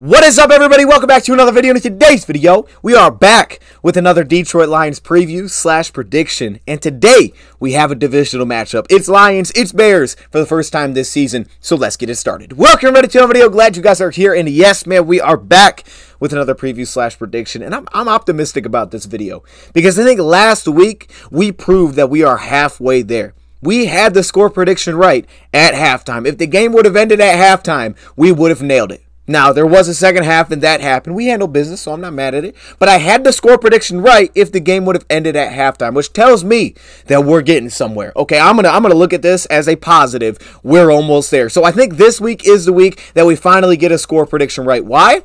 What is up everybody? Welcome back to another video. In today's video, we are back with another Detroit Lions preview slash prediction. And today, we have a divisional matchup. It's Lions, it's Bears for the first time this season. So let's get it started. Welcome everybody to another video. Glad you guys are here. And yes, man, we are back with another preview slash prediction. And I'm, I'm optimistic about this video because I think last week we proved that we are halfway there. We had the score prediction right at halftime. If the game would have ended at halftime, we would have nailed it. Now, there was a second half and that happened. We handled business, so I'm not mad at it. But I had the score prediction right if the game would have ended at halftime, which tells me that we're getting somewhere. Okay, I'm going to I'm going to look at this as a positive. We're almost there. So I think this week is the week that we finally get a score prediction right. Why?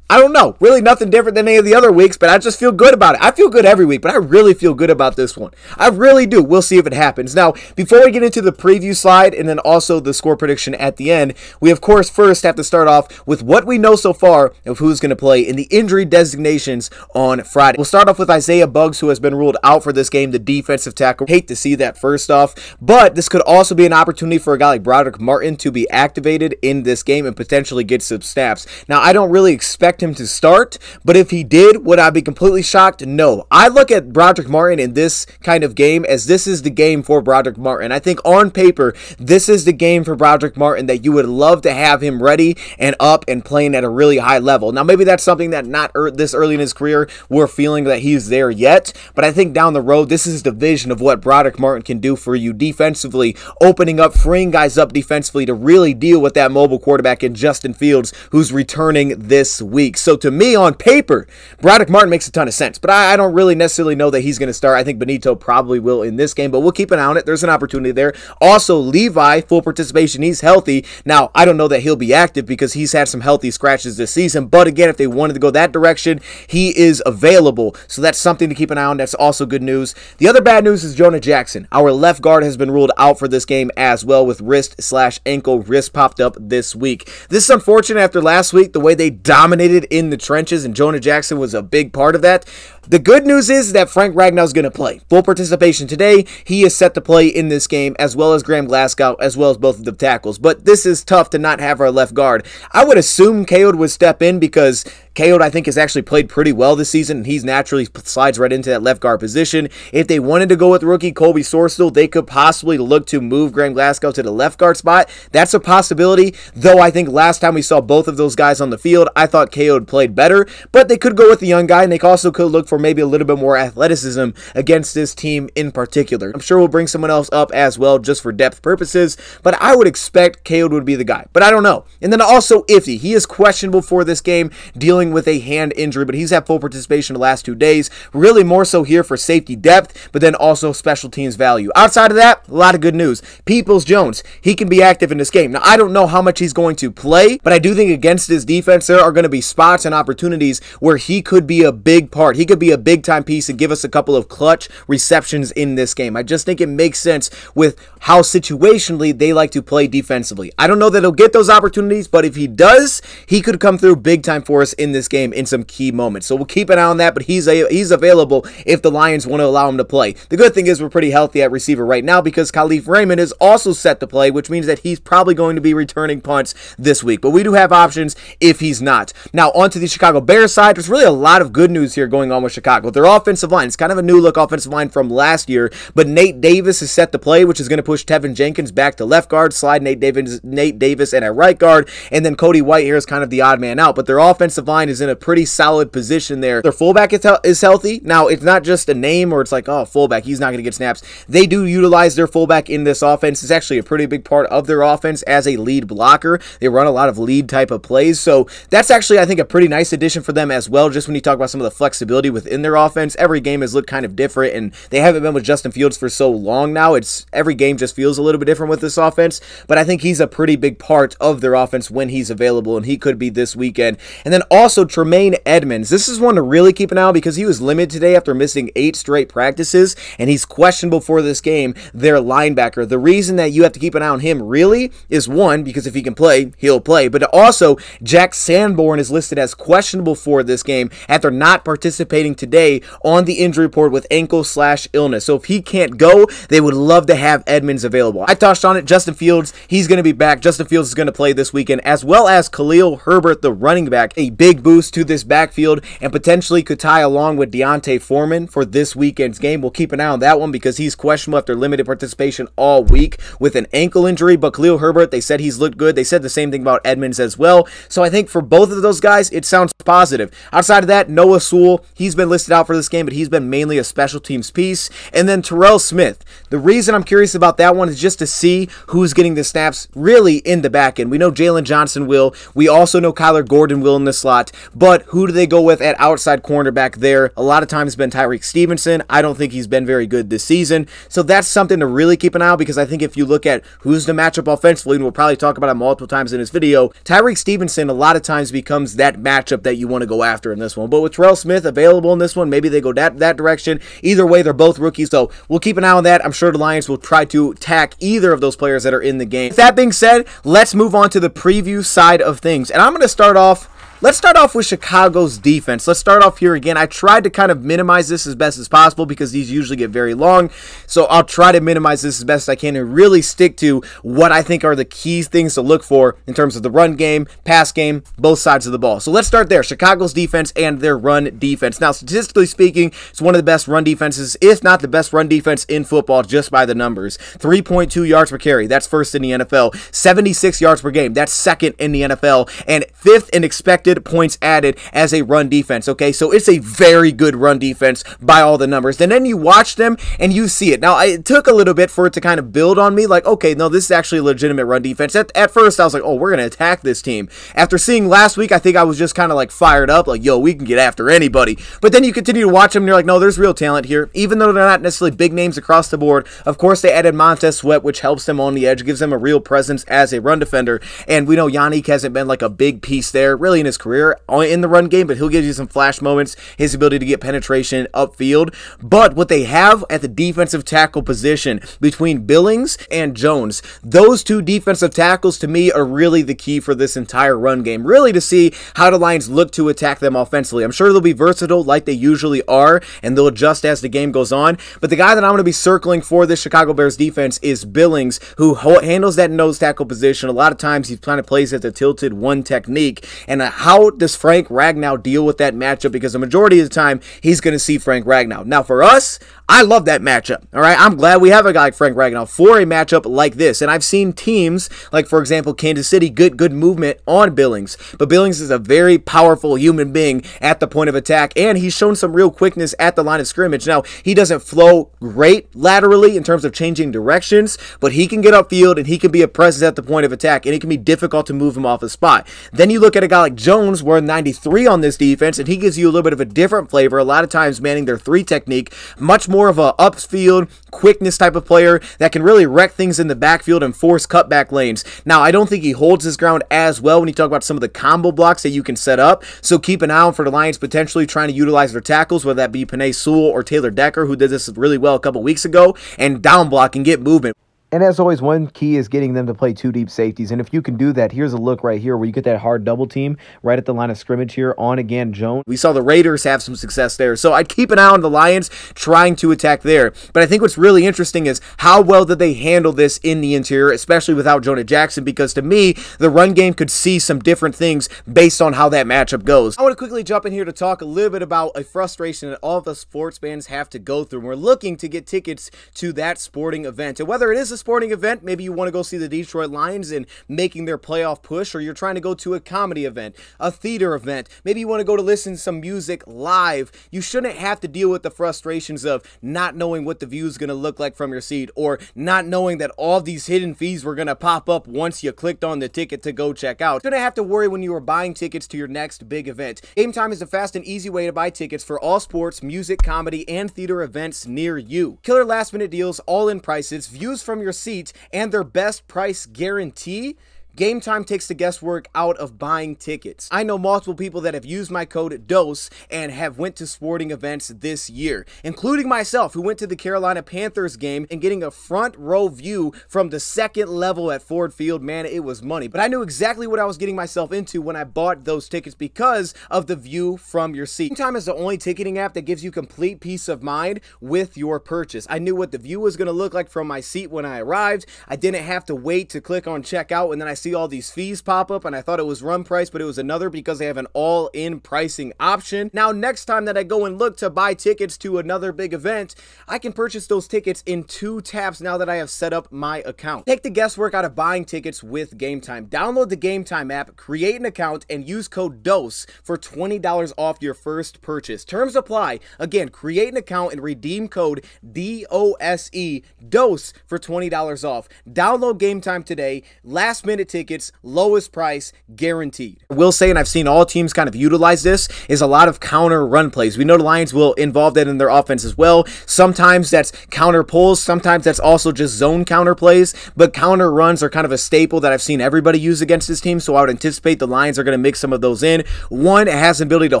I don't know. Really nothing different than any of the other weeks, but I just feel good about it. I feel good every week, but I really feel good about this one. I really do. We'll see if it happens. Now, before we get into the preview slide and then also the score prediction at the end, we of course first have to start off with what we know so far of who's going to play in the injury designations on Friday. We'll start off with Isaiah Buggs, who has been ruled out for this game, the defensive tackle. Hate to see that first off, but this could also be an opportunity for a guy like Brodric Martin to be activated in this game and potentially get some snaps. Now, I don't really expect expect him to start, but if he did, would I be completely shocked? No. I look at Brodric Martin in this kind of game as this is the game for Brodric Martin. I think on paper, this is the game for Brodric Martin that you would love to have him ready and up and playing at a really high level. Now, maybe that's something that not er this early in his career we're feeling that he's there yet, but I think down the road, this is the vision of what Brodric Martin can do for you defensively, opening up, freeing guys up defensively to really deal with that mobile quarterback in Justin Fields, who's returning this week week. So to me, on paper, Brodric Martin makes a ton of sense. But I, I don't really necessarily know that he's going to start. I think Benito probably will in this game, but we'll keep an eye on it. There's an opportunity there. Also, Levi, full participation. He's healthy. Now, I don't know that he'll be active because he's had some healthy scratches this season. But again, if they wanted to go that direction, he is available. So that's something to keep an eye on. That's also good news. The other bad news is Jonah Jackson. Our left guard has been ruled out for this game as well with wrist slash ankle wrist popped up this week. This is unfortunate after last week, the way they dominated in the trenches, and Jonah Jackson was a big part of that. The good news is that Frank Ragnow is going to play. Full participation today. He is set to play in this game, as well as Graham Glasgow, as well as both of the tackles. But this is tough to not have our left guard. I would assume Kayode would step in because Kayode, I think, has actually played pretty well this season, and he's naturally slides right into that left guard position. If they wanted to go with rookie Colby Sorsdal, they could possibly look to move Graham Glasgow to the left guard spot. That's a possibility, though I think last time we saw both of those guys on the field, I thought Kayode played better, but they could go with the young guy, and they also could look for maybe a little bit more athleticism against this team in particular. I'm sure we'll bring someone else up as well, just for depth purposes, but I would expect Kayode would be the guy, but I don't know. And then also Iffy, he is questionable for this game, dealing dealing with a hand injury, but he's had full participation the last two days. Really more so here for safety depth, but then also special teams value. Outside of that, a lot of good news. Peoples Jones, he can be active in this game. Now, I don't know how much he's going to play, but I do think against his defense, there are going to be spots and opportunities where he could be a big part. He could be a big time piece and give us a couple of clutch receptions in this game. I just think it makes sense with how situationally they like to play defensively. I don't know that he'll get those opportunities, but if he does, he could come through big time for us in this game in some key moments. So we'll keep an eye on that, but he's a, he's available if the Lions want to allow him to play. The good thing is we're pretty healthy at receiver right now because Kalif Raymond is also set to play, which means that he's probably going to be returning punts this week. But we do have options if he's not. Now, on to the Chicago Bears side. There's really a lot of good news here going on with Chicago. Their offensive line, it's kind of a new look offensive line from last year, but Nate Davis is set to play, which is going to push Teven Jenkins back to left guard, slide Nate Davis, Nate Davis in at right guard, and then Cody Whitehair is kind of the odd man out. But their offensive line is in a pretty solid position there. Their fullback is, is healthy. Now, it's not just a name or it's like, oh, fullback, he's not going to get snaps. They do utilize their fullback in this offense. It's actually a pretty big part of their offense as a lead blocker. They run a lot of lead type of plays. So that's actually, I think, a pretty nice addition for them as well. Just when you talk about some of the flexibility within their offense, every game has looked kind of different, and they haven't been with Justin Fields for so long now. It's every game just feels a little bit different with this offense. But I think he's a pretty big part of their offense when he's available, and he could be this weekend. And then also Tremaine Edmunds. This is one to really keep an eye on because he was limited today after missing eight straight practices, and he's questionable for this game. Their linebacker. The reason that you have to keep an eye on him really is one, because if he can play, he'll play. But also, Jack Sanborn is listed as questionable for this game after not participating today on the injury report with ankle slash illness. So if he can't go, they would love to have Edmunds available. I touched on it. Justin Fields, he's going to be back. Justin Fields is going to play this weekend, as well as Khalil Herbert, the running back. A big boost to this backfield and potentially could tie along with D'Onta Foreman for this weekend's game. We'll keep an eye on that one because he's questionable after limited participation all week with an ankle injury. But Khalil Herbert, they said he's looked good. They said the same thing about Edmunds as well. So I think for both of those guys, it sounds positive. Outside of that, Noah Sewell, he's been listed out for this game, but he's been mainly a special teams piece. And then Terrell Smith. The reason I'm curious about that one is just to see who's getting the snaps really in the back end. We know Jaylon Johnson will. We also know Kyler Gordon will in the slot. But who do they go with at outside cornerback there? A lot of times it's been Tyrique Stevenson. I don't think he's been very good this season. So that's something to really keep an eye on because I think if you look at who's the matchup offensively, and we'll probably talk about it multiple times in this video, Tyrique Stevenson a lot of times becomes that matchup that you want to go after in this one. But with Terrell Smith available in this one, maybe they go that, that direction. Either way, they're both rookies, so we'll keep an eye on that. I'm sure the Lions will try to tack either of those players that are in the game. With that being said, let's move on to the preview side of things. And I'm going to start off Let's start off with Chicago's defense. Let's start off here again. I tried to kind of minimize this as best as possible because these usually get very long. So I'll try to minimize this as best I can and really stick to what I think are the key things to look for in terms of the run game, pass game, both sides of the ball. So let's start there. Chicago's defense and their run defense. Now, statistically speaking, it's one of the best run defenses, if not the best run defense in football, just by the numbers. 3.2 yards per carry. That's first in the NFL. 76 yards per game. That's second in the NFL. And fifth in expected points added as a run defense. Okay, so it's a very good run defense by all the numbers. And then you watch them and you see it. Now, it took a little bit for it to kind of build on me. Like, okay, no, this is actually a legitimate run defense. At, at first, I was like, oh, we're to attack this team. After seeing last week, I think I was just kind of like fired up, like, yo, we can get after anybody. But then you continue to watch them and you're like, no, there's real talent here. Even though they're not necessarily big names across the board, of course, they added Montez Sweat, which helps them on the edge, gives them a real presence as a run defender. And we know Yannick hasn't been like a big piece there really in his career in the run game, but he'll give you some flash moments, his ability to get penetration upfield. But what they have at the defensive tackle position between Billings and Jones, those two defensive tackles to me are really the key for this entire run game. Really to see how the Lions look to attack them offensively. I'm sure they'll be versatile like they usually are, and they'll adjust as the game goes on. But the guy that I'm going to be circling for this Chicago Bears defense is Billings, who handles that nose tackle position. A lot of times he kind of plays at the tilted one technique. And how does Frank Ragnow deal with that matchup? Because the majority of the time, he's going to see Frank Ragnow. Now, for us, I love that matchup. All right. I'm glad we have a guy like Frank Ragnow for a matchup like this. And I've seen teams, like, for example, Kansas City, good, good movement on Billings. But Billings is a very powerful human being at the point of attack. And he's shown some real quickness at the line of scrimmage. Now, he doesn't flow great laterally in terms of changing directions, but he can get upfield and he can be a presence at the point of attack. And it can be difficult to move him off the spot. Then you look at a guy like Jones, where 93 on this defense, and he gives you a little bit of a different flavor. A lot of times manning their three technique, much more of a upfield quickness type of player that can really wreck things in the backfield and force cutback lanes. Now, I don't think he holds his ground as well when you talk about some of the combo blocks that you can set up. So keep an eye out for the Lions potentially trying to utilize their tackles, whether that be Penei Sewell or Taylor Decker, who did this really well a couple weeks ago, and down block and get movement. And as always, one key is getting them to play two deep safeties. And if you can do that, here's a look right here where you get that hard double team right at the line of scrimmage here on again Jones. We saw the Raiders have some success there. So I'd keep an eye on the Lions trying to attack there. But I think what's really interesting is how well did they handle this in the interior, especially without Jonah Jackson, because to me, the run game could see some different things based on how that matchup goes. I want to quickly jump in here to talk a little bit about a frustration that all of us sports fans have to go through. We're looking to get tickets to that sporting event. And whether it is a sporting event. Maybe you want to go see the Detroit Lions and making their playoff push, or you're trying to go to a comedy event, a theater event. Maybe you want to go to listen to some music live. You shouldn't have to deal with the frustrations of not knowing what the view is going to look like from your seat, or not knowing that all these hidden fees were going to pop up once you clicked on the ticket to go check out. You shouldn't have to worry when you are buying tickets to your next big event. Gametime is a fast and easy way to buy tickets for all sports, music, comedy, and theater events near you. Killer last minute deals, all in prices, views from your seat, and their best price guarantee Gametime takes the guesswork out of buying tickets. I know multiple people that have used my code DOSE and have went to sporting events this year, including myself who went to the Carolina Panthers game and getting a front row view from the second level at Ford Field. Man, it was money. But I knew exactly what I was getting myself into when I bought those tickets because of the view from your seat. Gametime is the only ticketing app that gives you complete peace of mind with your purchase. I knew what the view was going to look like from my seat when I arrived. I didn't have to wait to click on checkout and then I see all these fees pop up and I thought it was run price, but it was another because they have an all-in pricing option. Now, next time that I go and look to buy tickets to another big event, I can purchase those tickets in two taps now that I have set up my account. Take the guesswork out of buying tickets with Gametime. Download the Gametime app, create an account, and use code DOSE for $20 off your first purchase. Terms apply. Again, create an account and redeem code DOSE DOSE for $20 off. Download Gametime today. Last minute tickets, lowest price, guaranteed. I will say, and I've seen all teams kind of utilize this, is a lot of counter run plays. We know the Lions will involve that in their offense as well. Sometimes that's counter pulls, sometimes that's also just zone counter plays, but counter runs are kind of a staple that I've seen everybody use against this team, so I would anticipate the Lions are going to mix some of those in. One, it has the ability to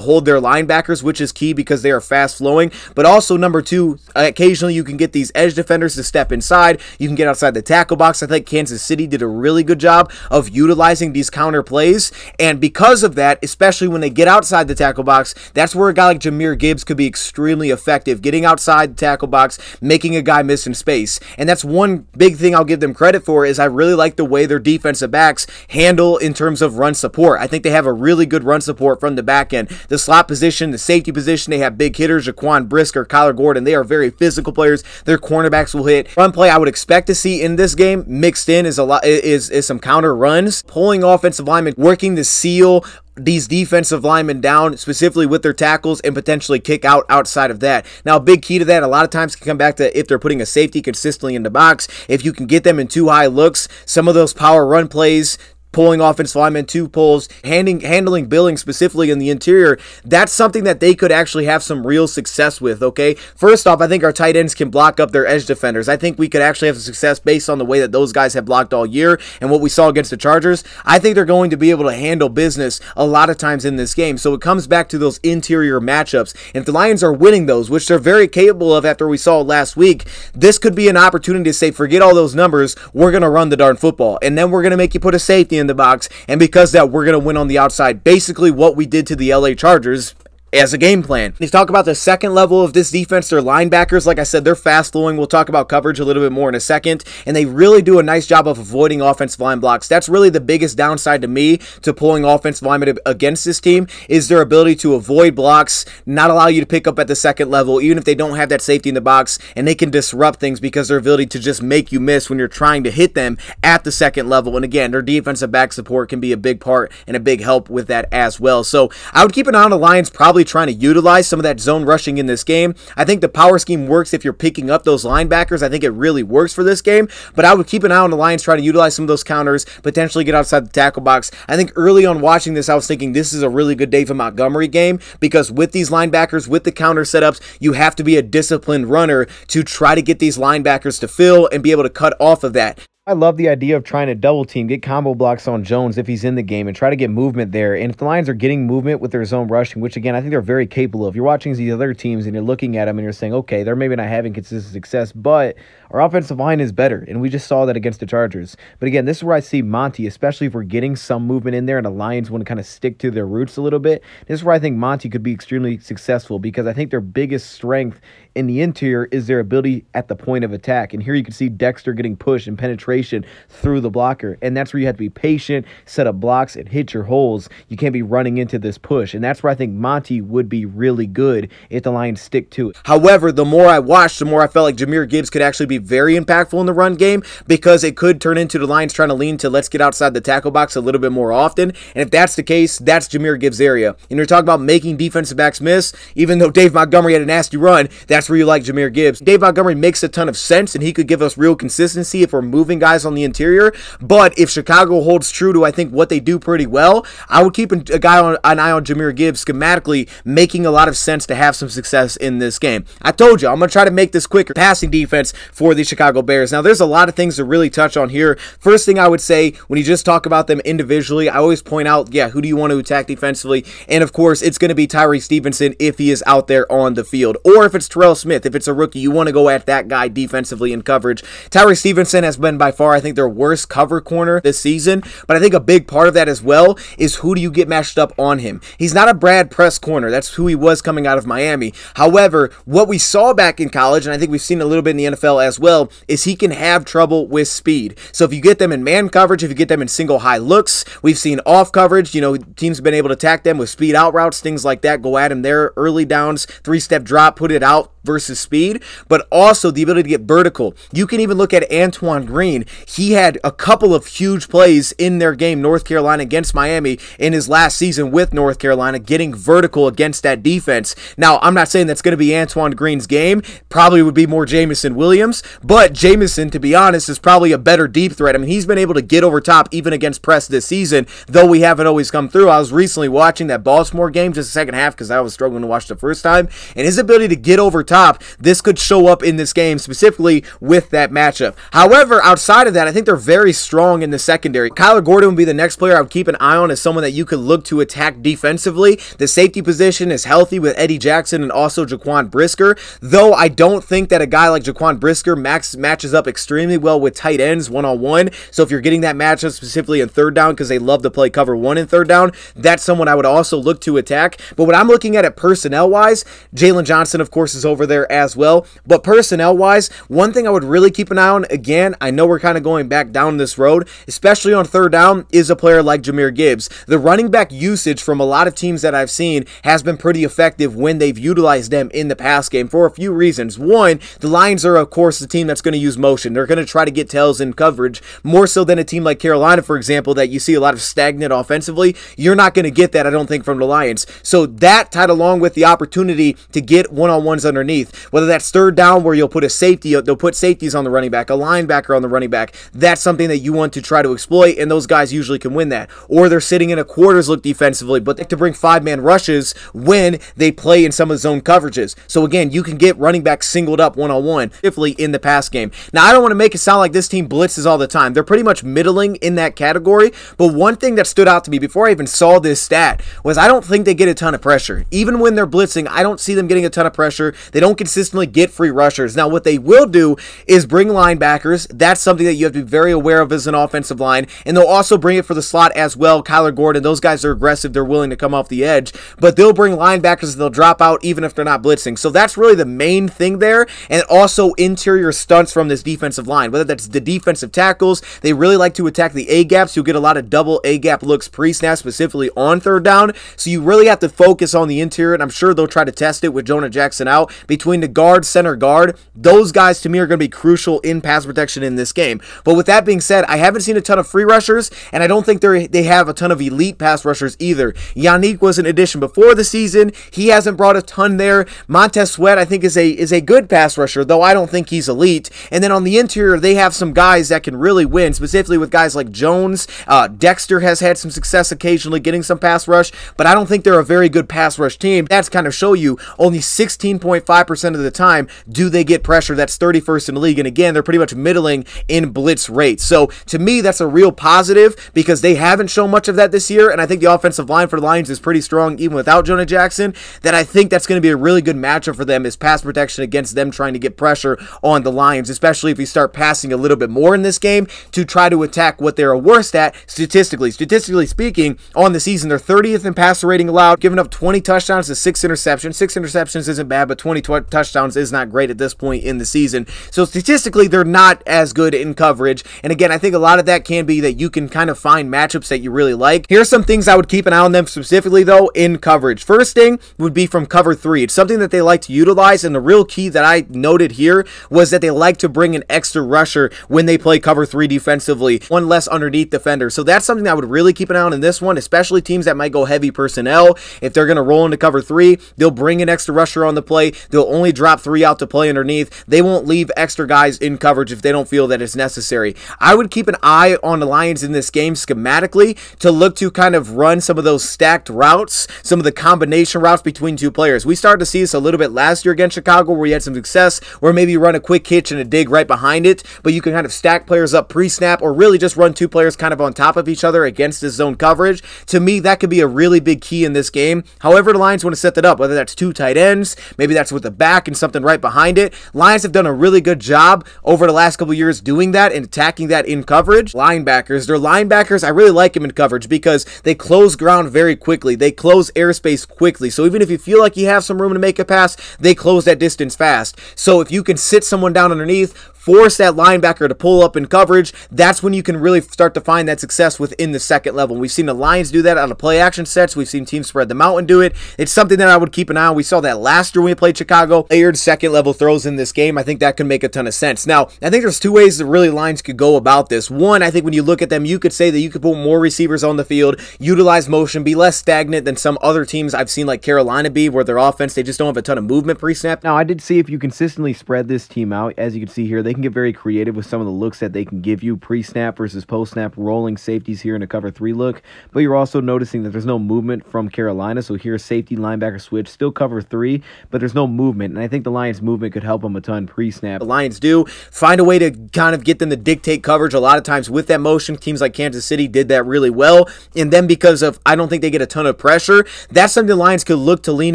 hold their linebackers, which is key because they are fast flowing, but also number two, occasionally you can get these edge defenders to step inside. You can get outside the tackle box. I think Kansas City did a really good job of utilizing these counter plays, and because of that, especially when they get outside the tackle box, that's where a guy like Jahmyr Gibbs could be extremely effective, getting outside the tackle box, making a guy miss in space. And that's one big thing I'll give them credit for is I really like the way their defensive backs handle in terms of run support. I think they have a really good run support from the back end. The slot position, the safety position, they have big hitters, Jaquan Brisker, Kyler Gordon. They are very physical players. Their cornerbacks will hit. Run play I would expect to see in this game mixed in is a lot is is some counter runs, pulling offensive linemen, working to seal these defensive linemen down, specifically with their tackles, and potentially kick out outside of that. Now, big key to that, a lot of times can come back to if they're putting a safety consistently in the box. If you can get them in two high looks, some of those power run plays, pulling offensive linemen, two pulls, handing, handling billing specifically in the interior, that's something that they could actually have some real success with, okay? First off, I think our tight ends can block up their edge defenders. I think we could actually have success based on the way that those guys have blocked all year and what we saw against the Chargers. I think they're going to be able to handle business a lot of times in this game. So it comes back to those interior matchups. And if the Lions are winning those, which they're very capable of after we saw last week, this could be an opportunity to say, forget all those numbers, we're going to run the darn football. And then we're going to make you put a safety in in the box, and because that, we're going to win on the outside. Basically, what we did to the LA Chargers as a game plan. You talk about the second level of this defense, their linebackers, like I said, they're fast flowing. We'll talk about coverage a little bit more in a second, and they really do a nice job of avoiding offensive line blocks. That's really the biggest downside to me to pulling offensive linemen against this team is their ability to avoid blocks, not allow you to pick up at the second level, even if they don't have that safety in the box, and they can disrupt things because their ability to just make you miss when you're trying to hit them at the second level. And again, their defensive back support can be a big part and a big help with that as well. So I would keep an eye on the Lions probably trying to utilize some of that zone rushing in this game. I think the power scheme works if you're picking up those linebackers. I think it really works for this game, but I would keep an eye on the Lions trying to utilize some of those counters, potentially get outside the tackle box. I think early on watching this, I was thinking this is a really good David Montgomery game because with these linebackers, with the counter setups, you have to be a disciplined runner to try to get these linebackers to fill and be able to cut off of that. I love the idea of trying to double team, get combo blocks on Jones if he's in the game, and try to get movement there. And if the Lions are getting movement with their zone rushing, which again I think they're very capable of, you're watching these other teams and you're looking at them and you're saying, okay, they're maybe not having consistent success, but our offensive line is better, and we just saw that against the Chargers. But again, this is where I see Monty, especially if we're getting some movement in there and the Lions want to kind of stick to their roots a little bit. This is where I think Monty could be extremely successful because I think their biggest strength in the interior is their ability at the point of attack. And here you can see Dexter getting pushed and penetration through the blocker. And that's where you have to be patient, set up blocks, and hit your holes. You can't be running into this push. And that's where I think Monty would be really good if the Lions stick to it. However, the more I watched, the more I felt like Jahmyr Gibbs could actually be very impactful in the run game because it could turn into the Lions trying to lean to let's get outside the tackle box a little bit more often. And if that's the case, that's Jahmyr Gibbs' area. And you're talking about making defensive backs miss, even though Dave Montgomery had a nasty run, that's where you like Jahmyr Gibbs. Dave Montgomery makes a ton of sense and he could give us real consistency if we're moving guys on the interior. But if Chicago holds true to, I think, what they do pretty well, I would keep a guy on an eye on Jahmyr Gibbs schematically making a lot of sense to have some success in this game. I told you, I'm going to try to make this quicker. Passing defense for the Chicago Bears. Now, there's a lot of things to really touch on here. First thing I would say, when you just talk about them individually, I always point out, yeah, who do you want to attack defensively? And of course, it's going to be Tyrique Stevenson if he is out there on the field. Or if it's Terrell Smith, if it's a rookie, you want to go at that guy defensively in coverage. Tyrique Stevenson has been by far, I think, their worst cover corner this season. But I think a big part of that as well is who do you get matched up on him? He's not a Brad Press corner. That's who he was coming out of Miami. However, what we saw back in college, and I think we've seen a little bit in the NFL as well, is he can have trouble with speed. So if you get them in man coverage, if you get them in single high looks, we've seen off coverage, you know, teams have been able to attack them with speed out routes, things like that, go at him there, early downs, three step drop, put it out, versus speed, but also the ability to get vertical. You can even look at Antoine Green. He had a couple of huge plays in their game, North Carolina against Miami, in his last season with North Carolina, getting vertical against that defense. Now, I'm not saying that's going to be Antoine Green's game. Probably would be more Jameson Williams, but Jameson, to be honest, is probably a better deep threat. I mean, he's been able to get over top even against press this season, though we haven't always come through. I was recently watching that Baltimore game, just the second half, because I was struggling to watch the first time, and his ability to get over top top, this could show up in this game specifically with that matchup. However, outside of that, I think they're very strong in the secondary. Kyler Gordon would be the next player I would keep an eye on as someone that you could look to attack defensively. The safety position is healthy with Eddie Jackson and also Jaquan Brisker, though I don't think that a guy like Jaquan Brisker max matches up extremely well with tight ends one-on-one. So if you're getting that matchup specifically in third down because they love to play cover one in third down, that's someone I would also look to attack. But what I'm looking at it personnel-wise, Jaylon Johnson, of course, is over over there as well. But personnel wise, one thing I would really keep an eye on, again, I know we're kind of going back down this road, especially on third down, is a player like Jahmyr Gibbs. The running back usage from a lot of teams that I've seen has been pretty effective when they've utilized them in the pass game for a few reasons. One, the Lions are, of course, the team that's going to use motion. They're going to try to get tails in coverage more so than a team like Carolina, for example, that you see a lot of stagnant offensively. You're not going to get that, I don't think, from the Lions. So that tied along with the opportunity to get one on ones underneath underneath. Whether that's third down where you'll put a safety, they'll put safeties on the running back, a linebacker on the running back. That's something that you want to try to exploit, and those guys usually can win that. Or they're sitting in a quarters look defensively, but they to bring five man rushes when they play in some of the zone coverages. So again, you can get running back singled up one on one, particularly in the pass game. Now, I don't want to make it sound like this team blitzes all the time. They're pretty much middling in that category. But one thing that stood out to me before I even saw this stat was I don't think they get a ton of pressure. Even when they're blitzing, I don't see them getting a ton of pressure. They don't consistently get free rushers. Now, what they will do is bring linebackers. That's something that you have to be very aware of as an offensive line. And they'll also bring it for the slot as well. Kyler Gordon, those guys are aggressive. They're willing to come off the edge. But they'll bring linebackers and they'll drop out even if they're not blitzing. So that's really the main thing there. And also interior stunts from this defensive line. Whether that's the defensive tackles, they really like to attack the A gaps. You'll get a lot of double A gap looks pre snap, specifically on third down. So you really have to focus on the interior. And I'm sure they'll try to test it with Jonah Jackson out between the guard, center guard, those guys to me are going to be crucial in pass protection in this game. But with that being said, I haven't seen a ton of free rushers, and I don't think they they have a ton of elite pass rushers either. Yannick was an addition before the season. He hasn't brought a ton there. Montez Sweat, I think, is a is a good pass rusher, though I don't think he's elite. And then on the interior, they have some guys that can really win, specifically with guys like Jones. Uh, Dexter has had some success occasionally getting some pass rush, but I don't think they're a very good pass rush team. That's kind of show you only 16.5% of the time do they get pressure. That's 31st in the league. And again, they're pretty much middling in blitz rates. So to me, that's a real positive because they haven't shown much of that this year. And I think the offensive line for the Lions is pretty strong even without Jonah Jackson. That I think that's going to be a really good matchup for them is pass protection against them trying to get pressure on the Lions, especially if you start passing a little bit more in this game to try to attack what they're worst at statistically. Statistically speaking, on the season, they're 30th in passer rating allowed, giving up 20 touchdowns to six interceptions. Six interceptions isn't bad, but 20 t- touchdowns is not great at this point in the season. So statistically, they're not as good in coverage. And again, I think a lot of that can be that you can kind of find matchups that you really like. Here's some things I would keep an eye on them specifically, though, in coverage. First thing would be from cover three. It's something that they like to utilize. And the real key that I noted here was that they like to bring an extra rusher when they play cover three defensively, one less underneath defender. So that's something that I would really keep an eye on in this one, especially teams that might go heavy personnel. If they're going to roll into cover three, they'll bring an extra rusher on the play. They'll only drop three out to play underneath. They won't leave extra guys in coverage if they don't feel that it's necessary. I would keep an eye on the Lions in this game schematically to look to kind of run some of those stacked routes, some of the combination routes between two players. We started to see this a little bit last year against Chicago where we had some success, where maybe you run a quick hitch and a dig right behind it, but you can kind of stack players up pre-snap or really just run two players kind of on top of each other against this zone coverage. To me, that could be a really big key in this game. However, the Lions want to set that up, whether that's two tight ends, maybe that's with the back and something right behind it. Lions have done a really good job over the last couple years doing that and attacking that in coverage. Linebackers, their linebackers, I really like them in coverage because they close ground very quickly. They close airspace quickly. So even if you feel like you have some room to make a pass, they close that distance fast. So if you can sit someone down underneath, force that linebacker to pull up in coverage, that's when you can really start to find that success within the second level. We've seen the Lions do that on the play action sets. We've seen teams spread them out and do it. It's something that I would keep an eye on. We saw that last year when we played Chicago. Layered second level throws in this game. I think that can make a ton of sense. Now, I think there's two ways that really Lions could go about this. One, I think when you look at them, you could say that you could put more receivers on the field, utilize motion, be less stagnant than some other teams I've seen like Carolina be, where their offense, they just don't have a ton of movement pre-snap. Now, I did see if you consistently spread this team out, as you can see here, they can get very creative with some of the looks that they can give you pre-snap versus post-snap rolling safeties here in a cover three look. But you're also noticing that there's no movement from Carolina. So here, safety linebacker switch, still cover three, but there's no movement. And I think the Lions' movement could help them a ton pre-snap. The Lions do find a way to kind of get them to dictate coverage a lot of times with that motion. Teams like Kansas City did that really well. And then because of I don't think they get a ton of pressure, that's something the Lions could look to lean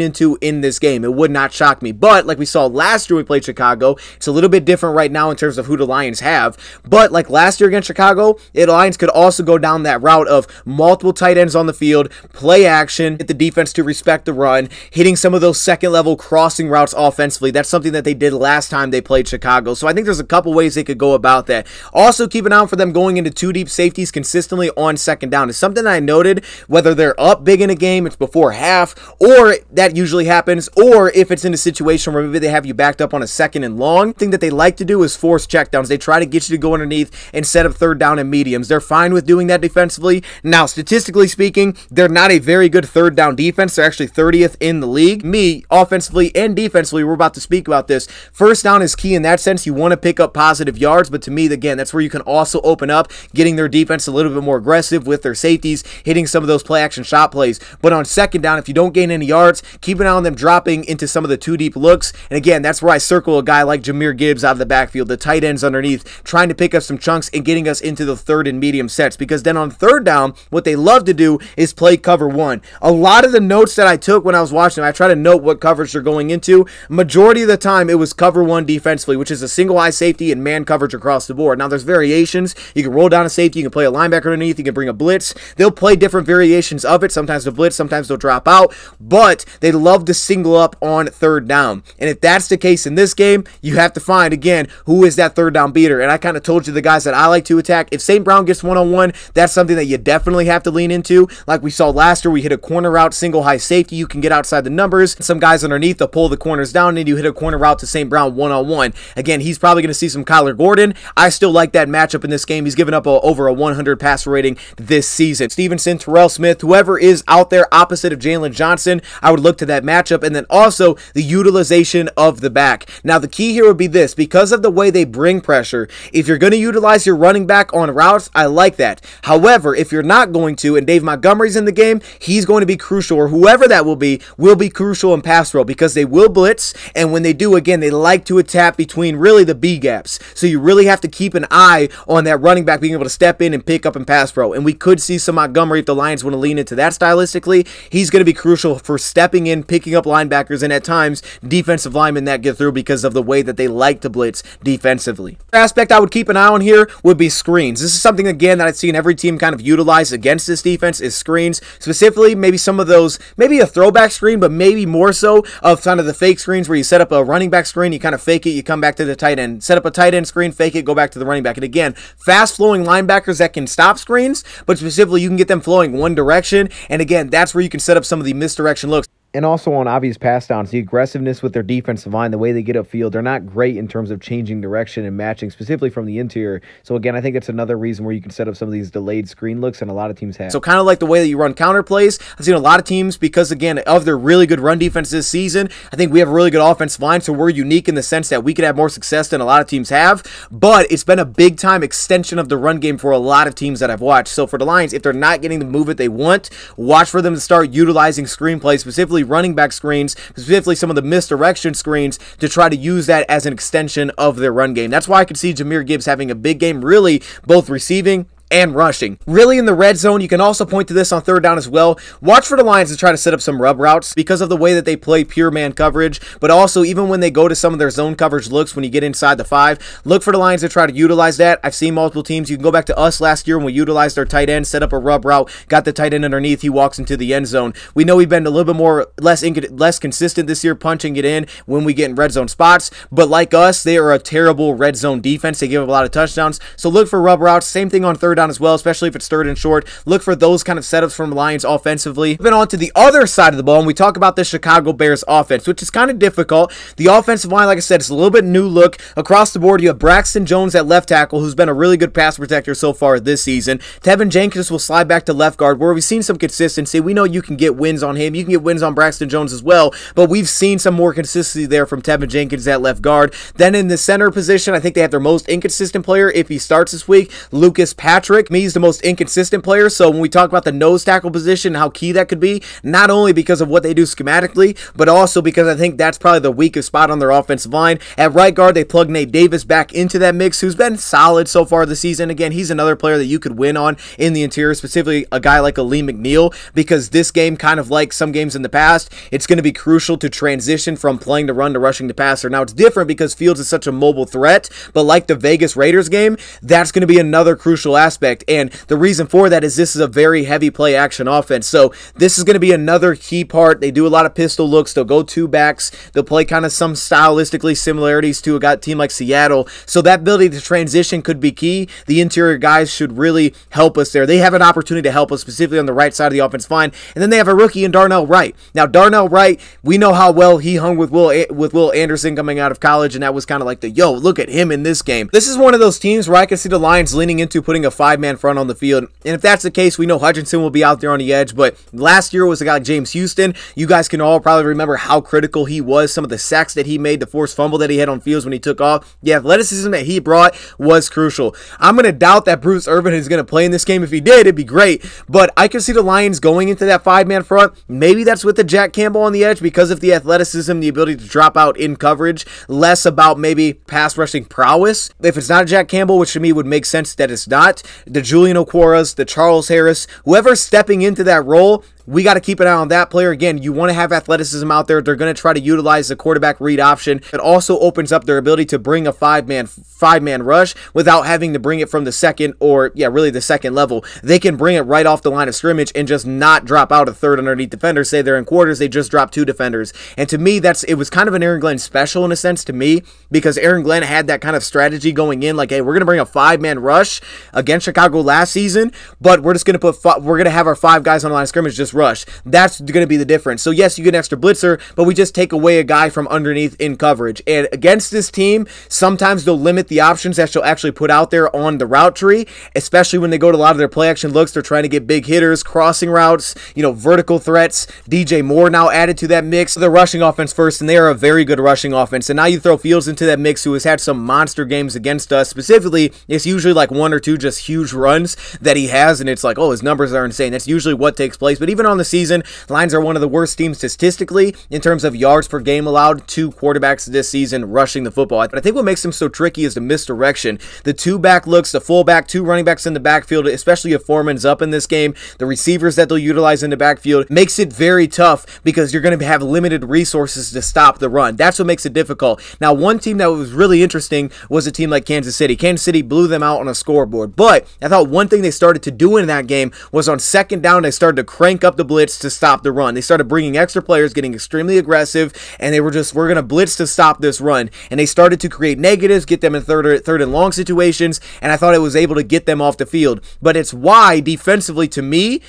into in this game. It would not shock me. But like we saw last year we played Chicago, it's a little bit different right now in terms of who the Lions have. But like last year against Chicago, the Lions could also go down that route of multiple tight ends on the field, play action, get the defense to respect the run, hitting some of those second level crossing routes offensively. That's something that they did last time they played Chicago. So I think there's a couple ways they could go about that. Also, keep an eye out for them going into two deep safeties consistently on second down. It's something I noted, whether they're up big in a game, it's before half, or that usually happens, or if it's in a situation where maybe they have you backed up on a second and long. thing that they like to do is force checkdowns. They try to get you to go underneath and set up third down and mediums. They're fine with doing that defensively. Now, statistically speaking, they're not a very good third down defense. They're actually 30th in the league. Me, offensively and defensively, we're about to speak about this. First down is key in that sense. You want to pick up positive yards, but to me, again, that's where you can also open up, getting their defense a little bit more aggressive with their safeties, hitting some of those play action shot plays. But on second down, if you don't gain any yards, keep an eye on them dropping into some of the two deep looks. And again, that's where I circle a guy like Jahmyr Gibbs out of the backfield, the tight ends underneath, trying to pick up some chunks and getting us into the third and medium sets. Because then on third down, what they love to do is play cover one. A lot of the notes that I took when I was watching, I try to note what coverage they're going into. Majority of the time, it was cover one defensively, which is a single high safety and man coverage across the board. Now, there's variations. You can roll down a safety, you can play a linebacker underneath, you can bring a blitz. They'll play different variations of it. Sometimes they'll blitz, sometimes they'll drop out, but they love to single up on third down. And if that's the case in this game, you have to find again who is that third down beater. And I kind of told you the guys that I like to attack. If St. Brown gets one on one, that's something that you definitely have to lean into. Like we saw last year, we hit a corner route, single high safety. You can get outside the numbers. Some guys underneath, they'll pull the corners down, and you hit a corner route to St. Brown one on one. Again, he's probably going to see some Kyler Gordon. I still like that matchup in this game. He's given up a, over a 100 passer rating this season. Stevenson, Terrell Smith, whoever is out there opposite of Jaylon Johnson, I would look to that matchup. And then also the utilization of the back. Now, the key here would be this because of the way they bring pressure, if you're going to utilize your running back on routes, I like that. However, if you're not going to, and Dave Montgomery's in the game, he's going to be crucial, or whoever that will be, will be crucial in pass roll because they will blitz. And when they do, again, they like to attack between really the B gaps. So you really have to keep an eye on that running back being able to step in and pick up and pass pro. And we could see some Montgomery if the Lions want to lean into that stylistically. He's going to be crucial for stepping in, picking up linebackers, and at times defensive linemen that get through because of the way that they like to blitz defensively. Aspect I would keep an eye on here would be screens. This is something again that I've seen every team kind of utilize against this defense is screens. Specifically, maybe some of those, maybe a throwback screen, but maybe more so of kind of the fake screens where you set up a running back screen, you kind of fake it, you come back to the tight end, set up a tight end screen, fake it, go back to the running back. And again, fast flowing linebackers that can stop screens, but specifically you can get them flowing one direction. And again, that's where you can set up some of the misdirection looks. And also on obvious pass downs, the aggressiveness with their defensive line, the way they get upfield, they're not great in terms of changing direction and matching, specifically from the interior. So again, I think it's another reason where you can set up some of these delayed screen looks, and a lot of teams have. So kind of like the way that you run counter plays, I've seen a lot of teams because again of their really good run defense this season. I think we have a really good offensive line, so we're unique in the sense that we could have more success than a lot of teams have. But it's been a big time extension of the run game for a lot of teams that I've watched. So for the Lions, if they're not getting the movement they want, watch for them to start utilizing screenplays, specifically running back screens, specifically some of the misdirection screens, to try to use that as an extension of their run game. That's why I could see Jahmyr Gibbs having a big game, really both receiving and rushing. Really, in the red zone, you can also point to this on third down as well. Watch for the Lions to try to set up some rub routes because of the way that they play pure man coverage, but also even when they go to some of their zone coverage looks when you get inside the five, look for the Lions to try to utilize that. I've seen multiple teams. You can go back to us last year when we utilized our tight end, set up a rub route, got the tight end underneath, he walks into the end zone. We know we've been a little bit more less less consistent this year punching it in when we get in red zone spots, but like us, they are a terrible red zone defense. They give up a lot of touchdowns. So look for rub routes. Same thing on third as well, especially if it's third and short. Look for those kind of setups from Lions offensively. Moving on to the other side of the ball, and we talk about the Chicago Bears offense, which is kind of difficult. The offensive line, like I said, it's a little bit new look. Across the board, you have Braxton Jones at left tackle, who's been a really good pass protector so far this season. Teven Jenkins will slide back to left guard, where we've seen some consistency. We know you can get wins on him. You can get wins on Braxton Jones as well, but we've seen some more consistency there from Teven Jenkins at left guard. Then in the center position, I think they have their most inconsistent player if he starts this week, Lucas Patrick. Me, he's the most inconsistent player. So when we talk about the nose tackle position, how key that could be, not only because of what they do schematically, but also because I think that's probably the weakest spot on their offensive line. At right guard, they plug Nate Davis back into that mix, who's been solid so far this season. Again, he's another player that you could win on in the interior, specifically a guy like Alim McNeill, because this game, kind of like some games in the past, it's going to be crucial to transition from playing to run to rushing to passer. Now, it's different because Fields is such a mobile threat, but like the Vegas Raiders game, that's going to be another crucial aspect. And the reason for that is this is a very heavy play action offense. So this is going to be another key part. They do a lot of pistol looks. They'll go two backs. They'll play kind of some stylistically similarities to a got team like Seattle. So that ability to transition could be key. The interior guys should really help us there. They have an opportunity to help us specifically on the right side of the offense line. And then they have a rookie in Darnell Wright. Now Darnell Wright, we know how well he hung with Will with Will Anderson coming out of college, and that was kind of like the yo, look at him in this game. This is one of those teams where I can see the Lions leaning into putting a five man front on the field. And if that's the case, we know Hutchinson will be out there on the edge. But last year was a guy James Houston. You guys can all probably remember how critical he was. Some of the sacks that he made, the forced fumble that he had on fields when he took off. The athleticism that he brought was crucial. I'm going to doubt that Bruce Irvin is going to play in this game. If he did, it'd be great. But I can see the Lions going into that five man front. Maybe that's with the Jack Campbell on the edge because of the athleticism, the ability to drop out in coverage. Less about maybe pass rushing prowess. If it's not Jack Campbell, which to me would make sense that it's not, the Julian Okwara's, the Charles Harris, whoever's stepping into that role we got to keep an eye on that player. Again, you want to have athleticism out there. They're going to try to utilize the quarterback read option. It also opens up their ability to bring a five-man five-man rush without having to bring it from the second or yeah, really the second level. They can bring it right off the line of scrimmage and just not drop out a third underneath defender. Say they're in quarters, they just drop two defenders. And to me, that's it was kind of an Aaron Glenn special in a sense to me because Aaron Glenn had that kind of strategy going in, like, hey, we're going to bring a five-man rush against Chicago last season, but we're just going to put we're going to have our five guys on the line of scrimmage just rush. That's going to be the difference. So, yes, you get an extra blitzer, but we just take away a guy from underneath in coverage. And against this team, sometimes they'll limit the options that she'll actually put out there on the route tree, especially when they go to a lot of their play action looks. They're trying to get big hitters, crossing routes, you know, vertical threats. DJ Moore now added to that mix. The rushing offense first, and they are a very good rushing offense. And now you throw Fields into that mix, who has had some monster games against us. Specifically, it's usually like one or two just huge runs that he has, and it's like, oh, his numbers are insane. That's usually what takes place. But even on the season, season. Lions are one of the worst teams statistically in terms of yards per game allowed to quarterbacks this season rushing the football. But I think what makes them so tricky is the misdirection. The two back looks, the fullback, two running backs in the backfield, especially if Foreman's up in this game, the receivers that they'll utilize in the backfield makes it very tough because you're going to have limited resources to stop the run. That's what makes it difficult. Now, one team that was really interesting was a team like Kansas City. Kansas City blew them out on a scoreboard, but I thought one thing they started to do in that game was on second down, they started to crank up the blitz to stop the run. They started bringing extra players, getting extremely aggressive, and they were just, we're going to blitz to stop this run. And they started to create negatives, get them in third, third and long situations, and I thought it was able to get them off the field. But it's why, defensively, to me,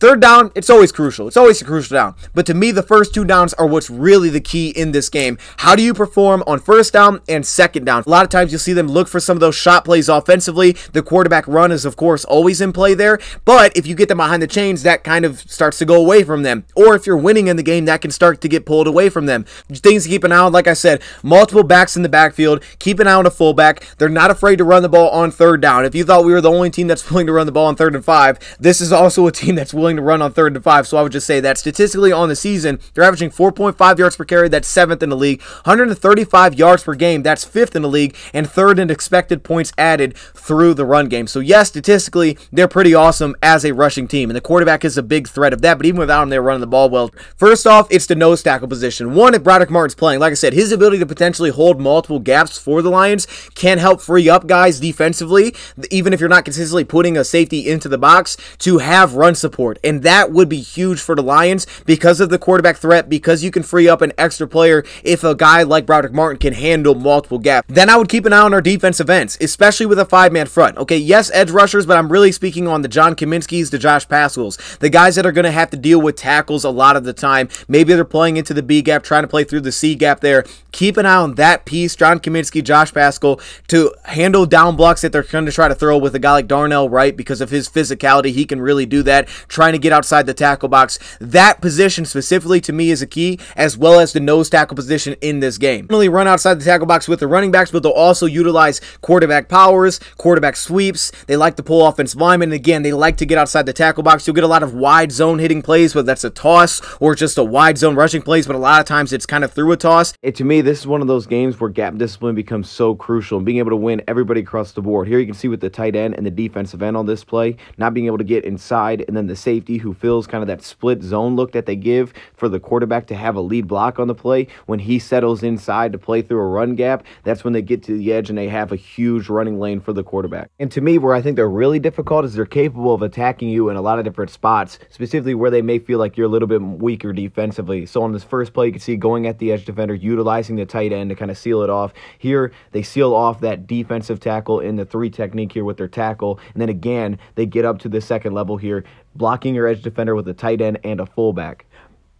Third down, it's always crucial. It's always a crucial down. But to me, the first two downs are what's really the key in this game. How do you perform on first down and second down? A lot of times you'll see them look for some of those shot plays offensively. The quarterback run is, of course, always in play there. But if you get them behind the chains, that kind of starts to go away from them. Or if you're winning in the game, that can start to get pulled away from them. Things to keep an eye on, like I said, multiple backs in the backfield. Keep an eye on a fullback. They're not afraid to run the ball on third down. If you thought we were the only team that's willing to run the ball on third and five, this is also a team that's willing to run on third and five. So I would just say that statistically on the season, they're averaging 4.5 yards per carry. That's seventh in the league. 135 yards per game. That's fifth in the league. And third in expected points added through the run game. So yes, statistically, they're pretty awesome as a rushing team. And the quarterback is a big threat of that. But even without him, they're running the ball well. First off, it's the nose tackle position. One, if Brodric Martin's playing, like I said, his ability to potentially hold multiple gaps for the Lions can help free up guys defensively, even if you're not consistently putting a safety into the box, to have run support. And that would be huge for the Lions because of the quarterback threat, because you can free up an extra player if a guy like Brodric Martin can handle multiple gaps. Then I would keep an eye on our defensive ends, especially with a five man front. Okay, yes, edge rushers, but I'm really speaking on the John Cominsky's, the Josh Paschals, the guys that are going to have to deal with tackles a lot of the time. Maybe they're playing into the B gap, trying to play through the C gap there. Keep an eye on that piece, John Cominsky, Josh Paschal, to handle down blocks that they're going to try to throw with a guy like Darnell Wright because of his physicality. He can really do that, trying to get outside the tackle box. That position specifically to me is a key, as well as the nose tackle position in this game. Only run outside the tackle box with the running backs, but they'll also utilize quarterback powers, quarterback sweeps. They like to pull offensive linemen. Again, they like to get outside the tackle box. You'll get a lot of wide zone hitting plays, whether that's a toss or just a wide zone rushing plays, but a lot of times it's kind of through a toss. And to me, this is one of those games where gap discipline becomes so crucial and being able to win everybody across the board. Here you can see with the tight end and the defensive end on this play, not being able to get inside, and then the safety who fills kind of that split zone look that they give for the quarterback to have a lead block on the play. When he settles inside to play through a run gap, that's when they get to the edge and they have a huge running lane for the quarterback. And to me, where I think they're really difficult is they're capable of attacking you in a lot of different spots, specifically where they may feel like you're a little bit weaker defensively. So on this first play, you can see going at the edge defender, utilizing the tight end to kind of seal it off. Here, they seal off that defensive tackle in the three technique here with their tackle. And then again, they get up to the second level here, blocking your edge defender with a tight end and a fullback.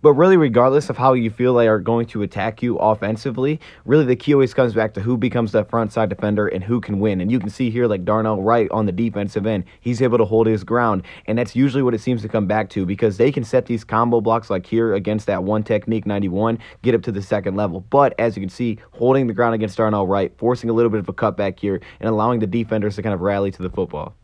But really, regardless of how you feel they are going to attack you offensively, really the key always comes back to who becomes that front side defender and who can win. And you can see here, like Darnell Wright on the defensive end, he's able to hold his ground. And that's usually what it seems to come back to because they can set these combo blocks like here against that one technique 91, get up to the second level. But as you can see, holding the ground against Darnell Wright, forcing a little bit of a cutback here, and allowing the defenders to kind of rally to the football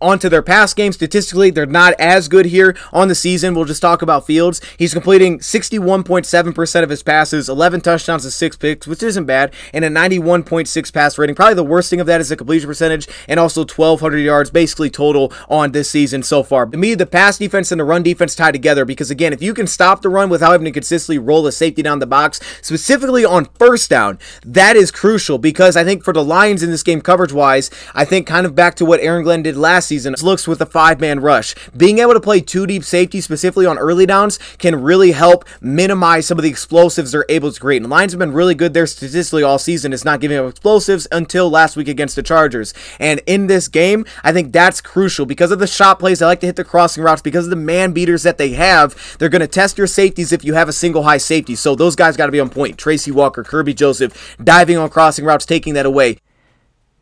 onto their pass game. Statistically, they're not as good here on the season. We'll just talk about Fields. He's completing 61.7% of his passes, 11 touchdowns and 6 picks, which isn't bad, and a 91.6 pass rating. Probably the worst thing of that is the completion percentage and also 1,200 yards basically total on this season so far. To me, the pass defense and the run defense tie together because, again, if you can stop the run without having to consistently roll the safety down the box, specifically on first down, that is crucial because I think for the Lions in this game coverage wise, I think kind of back to what Aaron Glenn did last season looks with a five-man rush. Being able to play two deep safety specifically on early downs can really help minimize some of the explosives they're able to create. And Lions have been really good there statistically all season. It's not giving up explosives until last week against the Chargers. And in this game, I think that's crucial because of the shot plays. They like to hit the crossing routes because of the man beaters that they have. They're going to test your safeties if you have a single high safety. So those guys got to be on point. Tracy Walker, Kerby Joseph, diving on crossing routes, taking that away.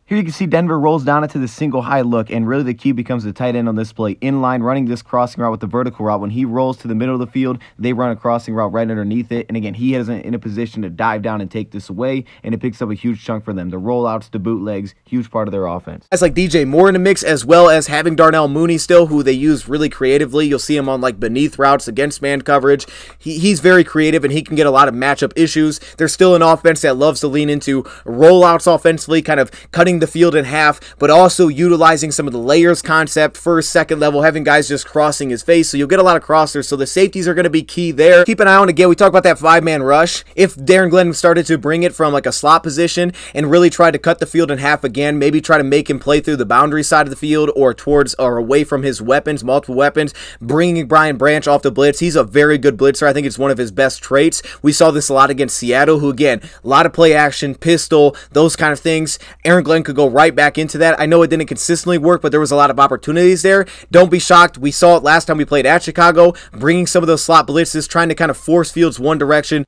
Here you can see Denver rolls down into the single high look, and really the key becomes the tight end on this play. In line, running this crossing route with the vertical route. When he rolls to the middle of the field, they run a crossing route right underneath it. And again, he isn't in a position to dive down and take this away, and it picks up a huge chunk for them. The rollouts, the bootlegs, huge part of their offense. As like DJ Moore in the mix, as well as having Darnell Mooney still, who they use really creatively. You'll see him on like beneath routes against man coverage. He, he's very creative, and he can get a lot of matchup issues. There's still an offense that loves to lean into rollouts offensively, kind of cutting the field in half, but also utilizing some of the layers concept, first, second level, having guys just crossing his face. So you'll get a lot of crossers. So the safeties are going to be key there. Keep an eye on again. We talk about that five man rush. If Darren Glenn started to bring it from like a slot position and really try to cut the field in half again, maybe try to make him play through the boundary side of the field or towards or away from his weapons, multiple weapons, bringing Brian Branch off the blitz. He's a very good blitzer. I think it's one of his best traits. We saw this a lot against Seattle, who again, a lot of play action, pistol, those kind of things. Aaron Glenn could go right back into that. I know it didn't consistently work, but there was a lot of opportunities there. Don't be shocked. We saw it last time we played at Chicago, bringing some of those slot blitzes, trying to kind of force Fields one direction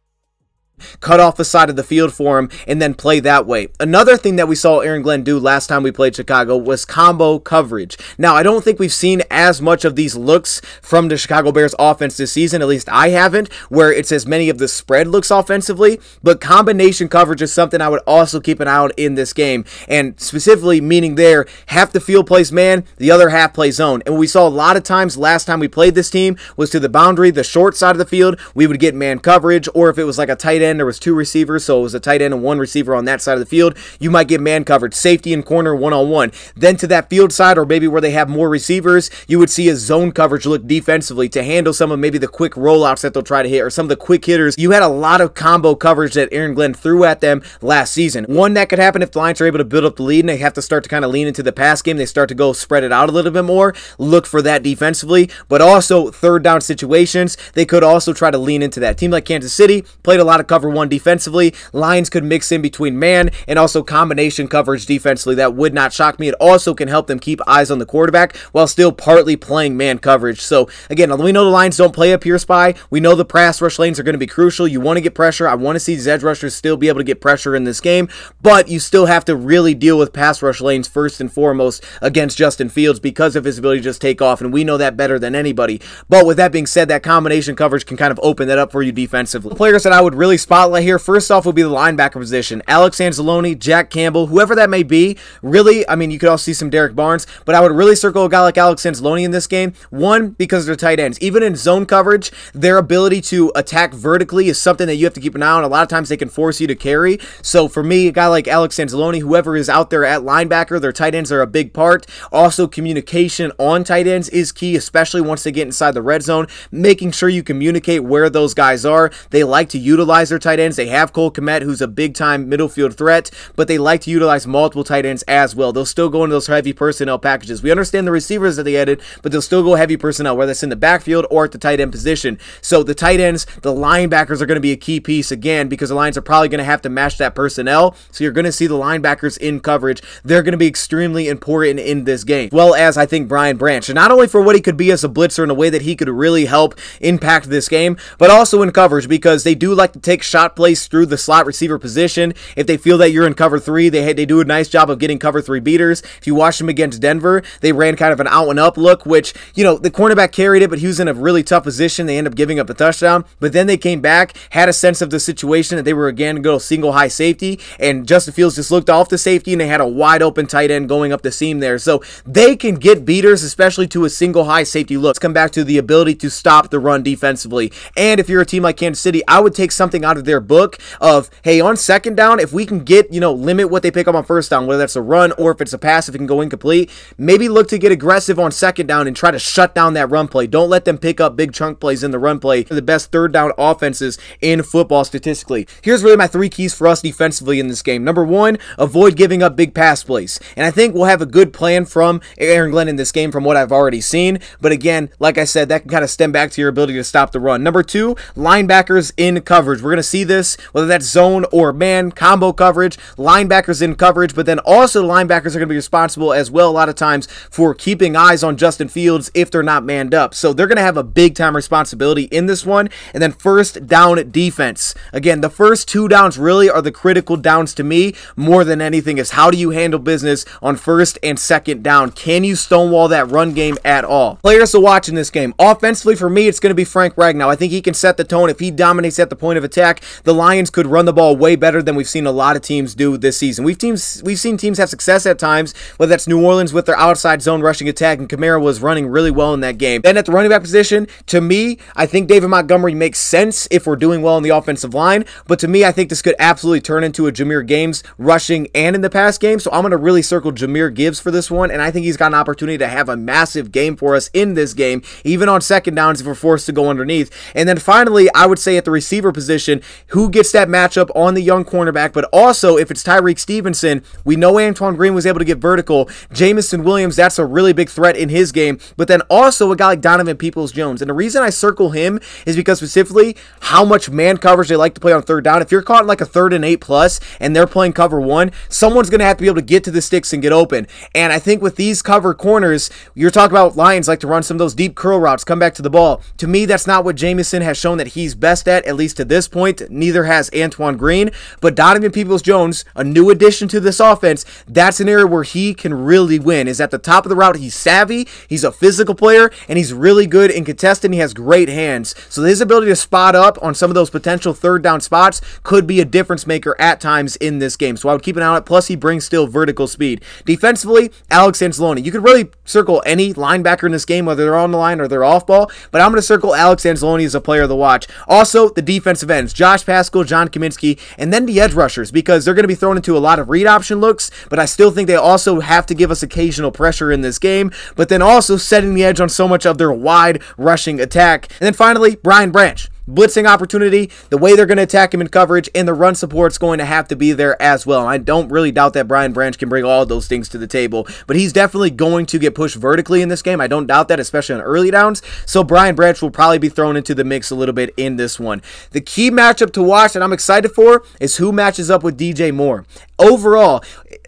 cut off the side of the field for him, and then play that way. Another thing that we saw Aaron Glenn do last time we played Chicago was combo coverage. Now, I don't think we've seen as much of these looks from the Chicago Bears offense this season, at least I haven't, where it's as many of the spread looks offensively, but combination coverage is something I would also keep an eye on in this game, and specifically meaning there, half the field plays man, the other half plays zone. And we saw a lot of times last time we played this team was to the boundary, the short side of the field, we would get man coverage, or if it was like a tight end end, there was two receivers, so it was a tight end and one receiver on that side of the field. You might get man covered, safety and corner one on one. Then to that field side, or maybe where they have more receivers, you would see a zone coverage look defensively to handle some of maybe the quick rollouts that they'll try to hit, or some of the quick hitters. You had a lot of combo coverage that Aaron Glenn threw at them last season. One that could happen if the Lions are able to build up the lead and they have to start to kind of lean into the pass game. They start to go spread it out a little bit more. Look for that defensively, but also third down situations. They could also try to lean into that. Team like Kansas City played a lot of cover one defensively. Lions could mix in between man and also combination coverage defensively. That would not shock me. It also can help them keep eyes on the quarterback while still partly playing man coverage. So again, we know the Lions don't play up here, spy. We know the pass rush lanes are going to be crucial. You want to get pressure. I want to see these edge rushers still be able to get pressure in this game, but you still have to really deal with pass rush lanes first and foremost against Justin Fields because of his ability to just take off, and we know that better than anybody. But with that being said, that combination coverage can kind of open that up for you defensively. The players that I would really spotlight here, first off, would be the linebacker position. Alex Anzalone, Jack Campbell, whoever that may be. Really, I mean, you could also see some Derrick Barnes, but I would really circle a guy like Alex Anzalone in this game. One, because they're tight ends. Even in zone coverage, their ability to attack vertically is something that you have to keep an eye on. A lot of times they can force you to carry. So for me, a guy like Alex Anzalone, whoever is out there at linebacker, their tight ends are a big part. Also, communication on tight ends is key, especially once they get inside the red zone. Making sure you communicate where those guys are. They like to utilize their tight ends. They have Cole Kmet, who's a big time middle field threat, but they like to utilize multiple tight ends as well. They'll still go into those heavy personnel packages. We understand the receivers that they added, but they'll still go heavy personnel, whether it's in the backfield or at the tight end position. So the tight ends, the linebackers are going to be a key piece again because the Lions are probably going to have to match that personnel. So you're going to see the linebackers in coverage. They're going to be extremely important in this game. Well as I think Brian Branch, and not only for what he could be as a blitzer in a way that he could really help impact this game, but also in coverage because they do like to take shot place through the slot receiver position. If they feel that you're in cover three, they they do a nice job of getting cover three beaters. If you watch them against Denver, they ran kind of an out and up look, which you know the cornerback carried it, but he was in a really tough position. They end up giving up a touchdown, but then they came back, had a sense of the situation that they were again go single high safety, and Justin Fields just looked off the safety and they had a wide open tight end going up the seam there. So they can get beaters, especially to a single high safety look. Let's come back to the ability to stop the run defensively. And if you're a team like Kansas City, I would take something out of their book of, hey, on second down, if we can get, you know, limit what they pick up on first down, whether that's a run or if it's a pass, if it can go incomplete, maybe look to get aggressive on second down and try to shut down that run play. Don't let them pick up big chunk plays in the run play. the best third down offenses in football statistically. Here's really my three keys for us defensively in this game. Number one, avoid giving up big pass plays. And I think we'll have a good plan from Aaron Glenn in this game from what I've already seen. But again, like I said, that can kind of stem back to your ability to stop the run. Number two, linebackers in coverage. We're going to see this, whether that's zone or man, combo coverage, linebackers in coverage, but then also linebackers are going to be responsible as well a lot of times for keeping eyes on Justin Fields if they're not manned up. So they're going to have a big time responsibility in this one. And then first down defense. Again, the first two downs really are the critical downs to me more than anything is how do you handle business on first and second down? Can you stonewall that run game at all? Players to watch in this game. Offensively, for me, it's going to be Frank Ragnow. I think he can set the tone. If he dominates at the point of attack, the Lions could run the ball way better than we've seen a lot of teams do this season. We've teams we've seen teams have success at times, whether that's New Orleans with their outside zone rushing attack, and Kamara was running really well in that game. Then at the running back position, to me, I think David Montgomery makes sense if we're doing well in the offensive line. But to me, I think this could absolutely turn into a Jahmyr Gibbs rushing and in the pass game. So I'm going to really circle Jahmyr Gibbs for this one, and I think he's got an opportunity to have a massive game for us in this game, even on second downs if we're forced to go underneath. And then finally, I would say at the receiver position, who gets that matchup on the young cornerback, but also if it's Tyrique Stevenson, we know Antoine Green was able to get vertical. Jameson Williams, that's a really big threat in his game, but then also a guy like Donovan Peoples Jones. And the reason I circle him is because specifically how much man coverage they like to play on third down. If you're caught in like a third and eight plus and they're playing cover one, someone's going to have to be able to get to the sticks and get open. And I think with these cover corners, you're talking about Lions like to run some of those deep curl routes, come back to the ball. To me, that's not what Jameson has shown that he's best at, at least to this point. Neither has Antoine Green. But Donovan Peoples Jones, a new addition to this offense, that's an area where he can really win. Is at the top of the route. He's savvy, he's a physical player, and he's really good in contesting. He has great hands. So his ability to spot up on some of those potential third down spots could be a difference maker at times in this game. So I would keep an eye on it. Plus, he brings still vertical speed. Defensively, Alex Anzalone. You could really circle any linebacker in this game, whether they're on the line or they're off ball, but I'm going to circle Alex Anzalone as a player to watch. Also, the defensive ends, Josh Paschal, John Cominsky, and then the edge rushers, because they're going to be thrown into a lot of read option looks, but I still think they also have to give us occasional pressure in this game, but then also setting the edge on so much of their wide rushing attack. And then finally, Brian Branch blitzing opportunity, the way they're going to attack him in coverage, and the run support's going to have to be there as well. I don't really doubt that Brian Branch can bring all those things to the table, but he's definitely going to get pushed vertically in this game. I don't doubt that, especially on early downs. So Brian Branch will probably be thrown into the mix a little bit in this one. The key matchup to watch that I'm excited for is who matches up with DJ Moore overall,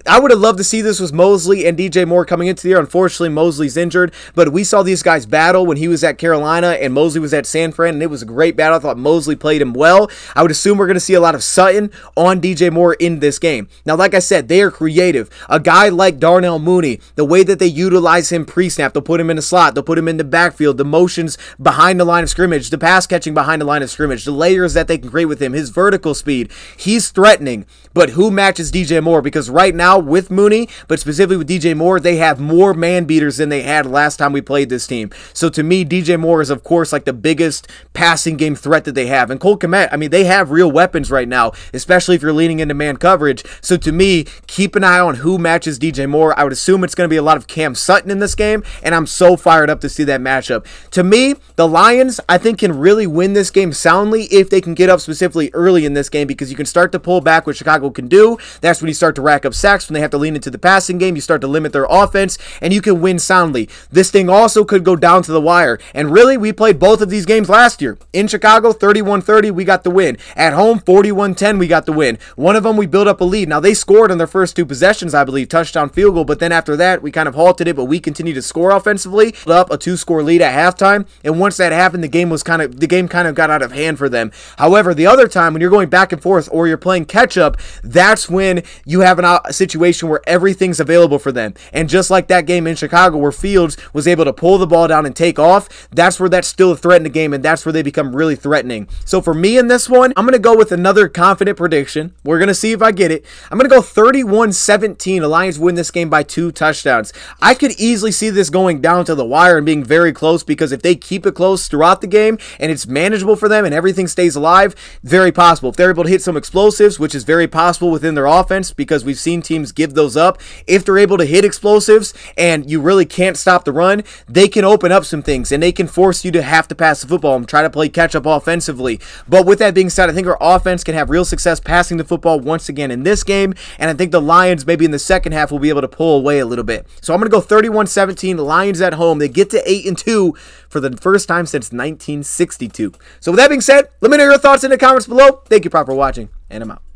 I would have loved to see this with Moseley and DJ Moore coming into the year. Unfortunately, Moseley's injured, but we saw these guys battle when he was at Carolina and Moseley was at San Fran, and it was a great battle. I thought Moseley played him well. I would assume we're going to see a lot of Sutton on DJ Moore in this game. Now, like I said, they are creative. A guy like Darnell Mooney, the way that they utilize him pre-snap, they'll put him in the slot, they'll put him in the backfield, the motions behind the line of scrimmage, the pass catching behind the line of scrimmage, the layers that they can create with him, his vertical speed. He's threatening, but who matches DJ Moore because right now with Mooney, but specifically with DJ Moore, they have more man beaters than they had last time we played this team. So to me, DJ Moore is of course like the biggest passing game threat that they have. And Cole Kmet, I mean, they have real weapons right now, especially if you're leaning into man coverage. So to me, keep an eye on who matches DJ Moore. I would assume it's going to be a lot of Cam Sutton in this game, and I'm so fired up to see that matchup. To me, the Lions, I think, can really win this game soundly if they can get up specifically early in this game because you can start to pull back what Chicago can do. That's when you start to rack up sacks, when they have to lean into the passing game, you start to limit their offense, and you can win soundly. This thing also could go down to the wire. And really, we played both of these games last year. In Chicago, 31 30, we got the win. At home, 41 10, we got the win. One of them, we built up a lead. Now, they scored on their first two possessions, I believe, touchdown field goal, but then after that, we kind of halted it, but we continued to score offensively, up a two score lead at halftime. And once that happened, the game was kind of, the game kind of got out of hand for them. However, the other time, when you're going back and forth or you're playing catch up, that's when you have an, situation where everything's available for them. And just like that game in Chicago where Fields was able to pull the ball down and take off, that's where that's still a threat in the game, and that's where they become really threatening. So for me in this one, I'm going to go with another confident prediction. We're going to see if I get it. I'm going to go 31 17. The Lions win this game by two touchdowns. I could easily see this going down to the wire and being very close because if they keep it close throughout the game and it's manageable for them and everything stays alive, very possible. If they're able to hit some explosives, which is very possible within their offense because we've seen teams give those up. If they're able to hit explosives and you really can't stop the run, they can open up some things and they can force you to have to pass the football and try to play catch up offensively. But with that being said, I think our offense can have real success passing the football once again in this game. And I think the Lions, maybe in the second half, will be able to pull away a little bit. So I'm going to go 31 17. Lions at home. They get to 8 and 2 for the first time since 1962. So with that being said, let me know your thoughts in the comments below. Thank you, Prop, for watching, and I'm out.